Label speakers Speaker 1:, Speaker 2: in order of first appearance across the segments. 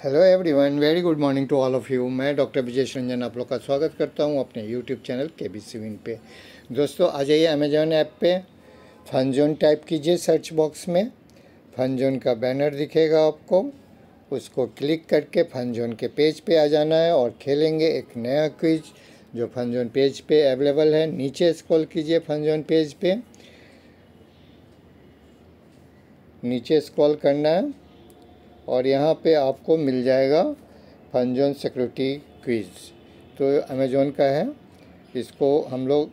Speaker 1: Hello everyone very good morning to all of you मैं doctor Vijesh Ranjan आप लोग का स्वागत करता हूँ अपने यूट्यूब चैनल के बी सिविन पे। दोस्तों आ जाइए अमेजोन ऐप पे फन जोन टाइप कीजिए सर्च बॉक्स में। फन जोन का बैनर दिखेगा आपको। उसको क्लिक करके फन जोन के पेज पे आ जाना है और खेलेंगे एक नया क्विज जो फन जोन पेज पे अवेलेबल है। नीचे स्क्रॉल कीजिए फन जोन पेज पे। नीचे स्क्रॉल करना है। और यहाँ पे आपको मिल जाएगा फंजोन सिक्योरिटी क्विज़। तो अमेज़ोन का है, इसको हम लोग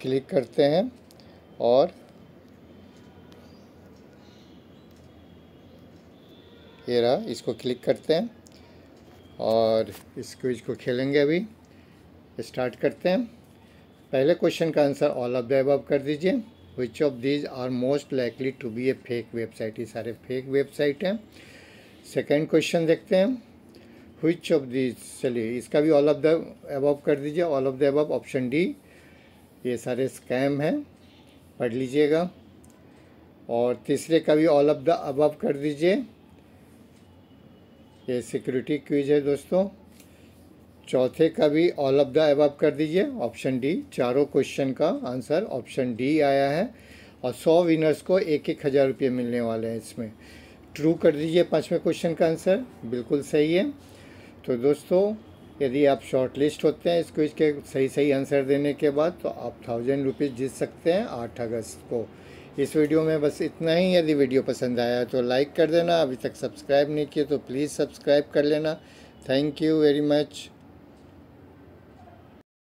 Speaker 1: क्लिक करते हैं और ये रहा, इसको क्लिक करते हैं और इस क्विज को खेलेंगे अभी। स्टार्ट करते हैं। पहले क्वेश्चन का आंसर ऑल ऑफ़ द कर दीजिए। Which of these are most likely to be a fake website ये सारे फेक वेबसाइट हैं। सेकेंड क्वेश्चन देखते हैं। हुच ऑफ़ दिस चलिए, इसका भी ऑल ऑफ़ द अबव कर दीजिए। All of the above option D ये सारे स्कैम हैं। पढ़ लीजिएगा। और तीसरे का भी ऑल ऑफ़ द अबव कर दीजिए। ये सिक्योरिटी क्विज है दोस्तों। चौथे का भी ऑल ऑफ़ द अबव कर दीजिए। ऑप्शन डी चारों क्वेश्चन का आंसर ऑप्शन डी आया है। और सौ विनर्स को एक एक हज़ार रुपये मिलने वाले हैं इसमें। ट्रू कर दीजिए पाँचवें क्वेश्चन का आंसर। बिल्कुल सही है। तो दोस्तों, यदि आप शॉर्ट लिस्ट होते हैं इस क्विज के सही सही आंसर देने के बाद तो आप थाउज़ेंड रुपीज़ जीत सकते हैं आठ अगस्त को। इस वीडियो में बस इतना ही। यदि वीडियो पसंद आया तो लाइक कर देना। अभी तक सब्सक्राइब नहीं किया तो प्लीज़ सब्सक्राइब कर लेना। Thank you very much.